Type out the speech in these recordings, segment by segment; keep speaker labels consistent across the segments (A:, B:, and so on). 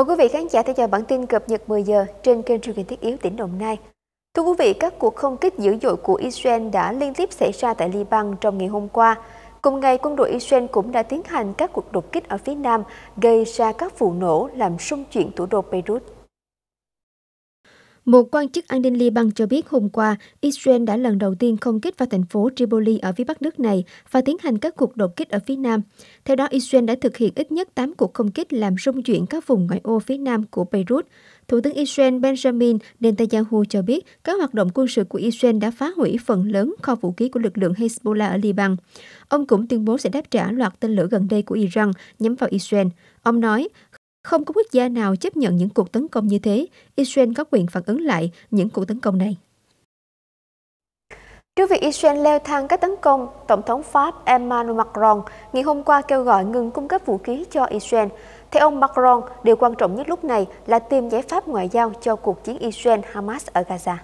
A: Mời quý vị khán giả theo dõi bản tin cập nhật 10 giờ trên kênh truyền hình thiết yếu tỉnh Đồng Nai. Thưa quý vị, các cuộc không kích dữ dội của Israel đã liên tiếp xảy ra tại Liban trong ngày hôm qua. Cùng ngày, quân đội Israel cũng đã tiến hành các cuộc đột kích ở phía nam, gây ra các vụ nổ làm xung chuyển thủ đô Beirut.
B: Một quan chức an ninh Liban cho biết hôm qua, Israel đã lần đầu tiên không kích vào thành phố Tripoli ở phía bắc nước này và tiến hành các cuộc đột kích ở phía nam. Theo đó, Israel đã thực hiện ít nhất 8 cuộc không kích làm rung chuyển các vùng ngoại ô phía nam của Beirut. Thủ tướng Israel Benjamin Netanyahu cho biết các hoạt động quân sự của Israel đã phá hủy phần lớn kho vũ khí của lực lượng Hezbollah ở Liban. Ông cũng tuyên bố sẽ đáp trả loạt tên lửa gần đây của Iran nhắm vào Israel. Ông nói, không có quốc gia nào chấp nhận những cuộc tấn công như thế. Israel có quyền phản ứng lại những cuộc tấn công này.
A: Trước việc Israel leo thang các tấn công, Tổng thống Pháp Emmanuel Macron ngày hôm qua kêu gọi ngừng cung cấp vũ khí cho Israel. Theo ông Macron, điều quan trọng nhất lúc này là tìm giải pháp ngoại giao cho cuộc chiến Israel-Hamas ở Gaza.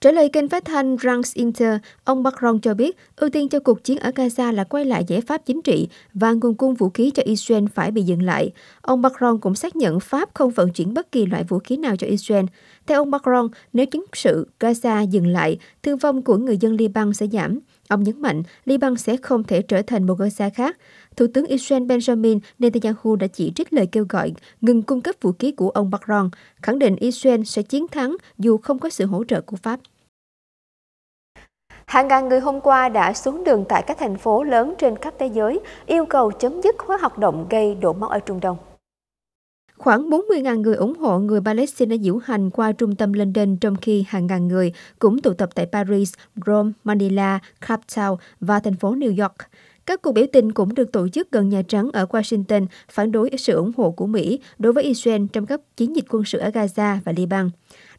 B: Trả lời kênh phát thanh Ranks Inter, ông Macron cho biết ưu tiên cho cuộc chiến ở Gaza là quay lại giải pháp chính trị và nguồn cung vũ khí cho Israel phải bị dừng lại. Ông Macron cũng xác nhận Pháp không vận chuyển bất kỳ loại vũ khí nào cho Israel. Theo ông Macron, nếu chính sự Gaza dừng lại, thương vong của người dân Liban sẽ giảm. Ông nhấn mạnh, Liban sẽ không thể trở thành một Gaza khác. Thủ tướng Israel Benjamin Netanyahu đã chỉ trích lời kêu gọi ngừng cung cấp vũ khí của ông Macron, khẳng định Israel sẽ chiến thắng dù không có sự hỗ trợ của Pháp.
A: Hàng ngàn người hôm qua đã xuống đường tại các thành phố lớn trên khắp thế giới yêu cầu chấm dứt khóa hoạt động gây đổ máu ở Trung Đông.
B: Khoảng 40.000 người ủng hộ người Palestine đã diễu hành qua trung tâm London trong khi hàng ngàn người cũng tụ tập tại Paris, Rome, Manila, Cape Town và thành phố New York. Các cuộc biểu tình cũng được tổ chức gần Nhà Trắng ở Washington phản đối sự ủng hộ của Mỹ đối với Israel trong các chiến dịch quân sự ở Gaza và Liban.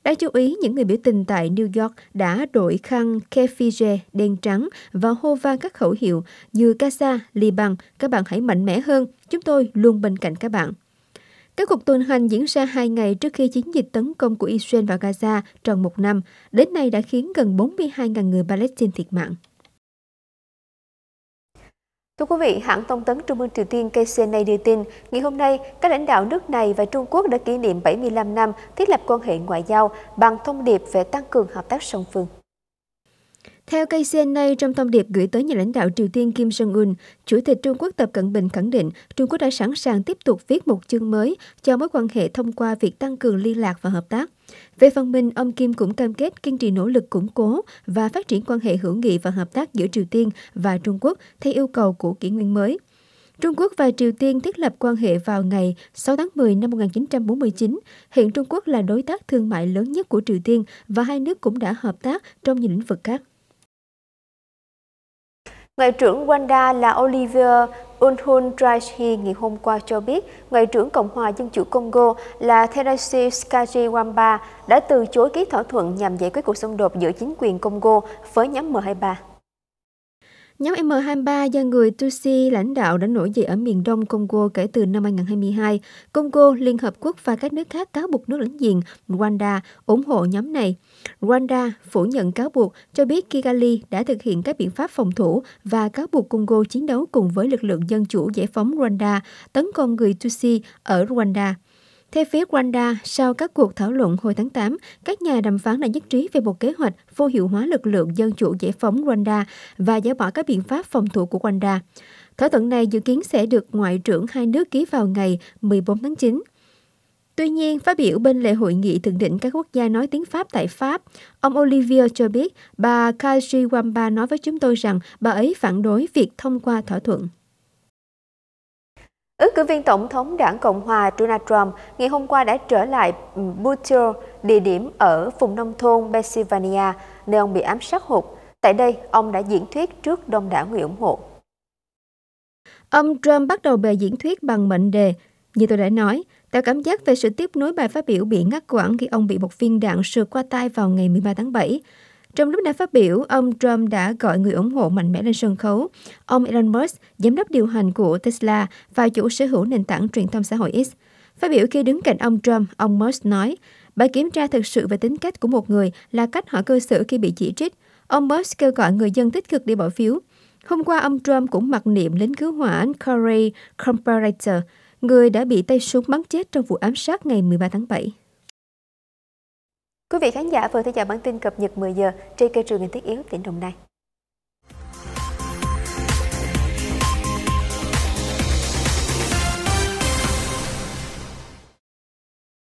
B: Đáng chú ý, những người biểu tình tại New York đã đổi khăn kefije đen trắng và hô vang các khẩu hiệu như Gaza, Liban, các bạn hãy mạnh mẽ hơn, chúng tôi luôn bên cạnh các bạn. Các cuộc tuần hành diễn ra hai ngày trước khi chiến dịch tấn công của Israel vào Gaza tròn một năm, đến nay đã khiến gần 42.000 người Palestine thiệt mạng.
A: Thưa quý vị, hãng thông tấn Trung ương Triều Tiên KCNA đưa tin, ngày hôm nay, các lãnh đạo nước này và Trung Quốc đã kỷ niệm 75 năm thiết lập quan hệ ngoại giao bằng thông điệp về tăng cường hợp tác song phương.
B: Theo KCNA, trong thông điệp gửi tới nhà lãnh đạo Triều Tiên Kim Jong-un, Chủ tịch Trung Quốc Tập Cận Bình khẳng định Trung Quốc đã sẵn sàng tiếp tục viết một chương mới cho mối quan hệ thông qua việc tăng cường liên lạc và hợp tác. Về phần mình, ông Kim cũng cam kết kiên trì nỗ lực củng cố và phát triển quan hệ hữu nghị và hợp tác giữa Triều Tiên và Trung Quốc theo yêu cầu của kỷ nguyên mới. Trung Quốc và Triều Tiên thiết lập quan hệ vào ngày 6 tháng 10 năm 1949. Hiện Trung Quốc là đối tác thương mại lớn nhất của Triều Tiên và hai nước cũng đã hợp tác trong nhiều lĩnh vực khác.
A: Ngoại trưởng Rwanda là Olivier Unhundrashi ngày hôm qua cho biết, Ngoại trưởng Cộng hòa Dân chủ Congo là Therese Kajiwamba đã từ chối ký thỏa thuận nhằm giải quyết cuộc xung đột giữa chính quyền Congo với nhóm M23.
B: Nhóm M23 do người Tutsi lãnh đạo đã nổi dậy ở miền đông Congo kể từ năm 2022. Congo, Liên Hợp Quốc và các nước khác cáo buộc nước láng giềng Rwanda ủng hộ nhóm này. Rwanda phủ nhận cáo buộc, cho biết Kigali đã thực hiện các biện pháp phòng thủ và cáo buộc Congo chiến đấu cùng với lực lượng dân chủ giải phóng Rwanda tấn công người Tutsi ở Rwanda. Theo phía Rwanda, sau các cuộc thảo luận hồi tháng 8, các nhà đàm phán đã nhất trí về một kế hoạch vô hiệu hóa lực lượng dân chủ giải phóng Rwanda và dỡ bỏ các biện pháp phòng thủ của Rwanda. Thỏa thuận này dự kiến sẽ được Ngoại trưởng hai nước ký vào ngày 14 tháng 9. Tuy nhiên, phát biểu bên lề hội nghị thượng đỉnh các quốc gia nói tiếng Pháp tại Pháp, ông Olivier cho biết bà Kaji Wamba nói với chúng tôi rằng bà ấy phản đối việc thông qua thỏa thuận.
A: Ứng cử viên Tổng thống đảng Cộng hòa Donald Trump ngày hôm qua đã trở lại Butcher, địa điểm ở vùng nông thôn Pennsylvania, nơi ông bị ám sát hụt. Tại đây, ông đã diễn thuyết trước đông đảo người ủng hộ.
B: Ông Trump bắt đầu bài diễn thuyết bằng mệnh đề, như tôi đã nói, tạo cảm giác về sự tiếp nối bài phát biểu bị ngắt quãng khi ông bị một viên đạn sượt qua tay vào ngày 13 tháng 7. Trong lúc này phát biểu, ông Trump đã gọi người ủng hộ mạnh mẽ lên sân khấu. Ông Elon Musk, giám đốc điều hành của Tesla và chủ sở hữu nền tảng truyền thông xã hội X. Phát biểu khi đứng cạnh ông Trump, ông Musk nói, bài kiểm tra thực sự về tính cách của một người là cách họ cư xử khi bị chỉ trích. Ông Musk kêu gọi người dân tích cực đi bỏ phiếu. Hôm qua, ông Trump cũng mặc niệm lính cứu hỏa Corey Comparator, người đã bị tay súng bắn chết trong vụ ám sát ngày 13 tháng 7.
A: Quý vị khán giả vừa theo dõi bản tin cập nhật 10 giờ trên kênh truyền hình thiết yếu tỉnh Đồng Nai.